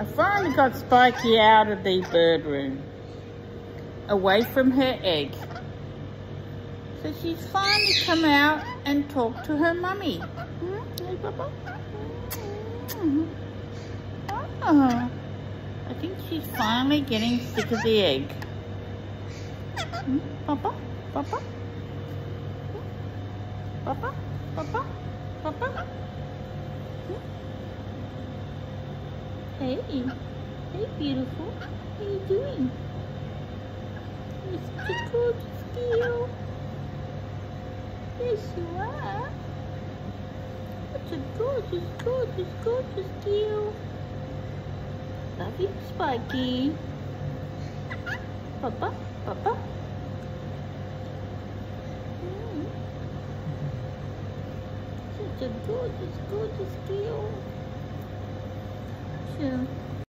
I finally got Spiky out of the bird room, away from her egg. So she's finally come out and talked to her mummy. Hey, Papa? Oh, I think she's finally getting sick of the egg. Papa? Papa? Papa? Papa? Papa? Hey, hey beautiful, how you doing? Such a gorgeous girl. Yes you are. Such a gorgeous, gorgeous, gorgeous girl. Love you, Spiky. Papa, Papa. Mm. Such a gorgeous, gorgeous girl. 嗯。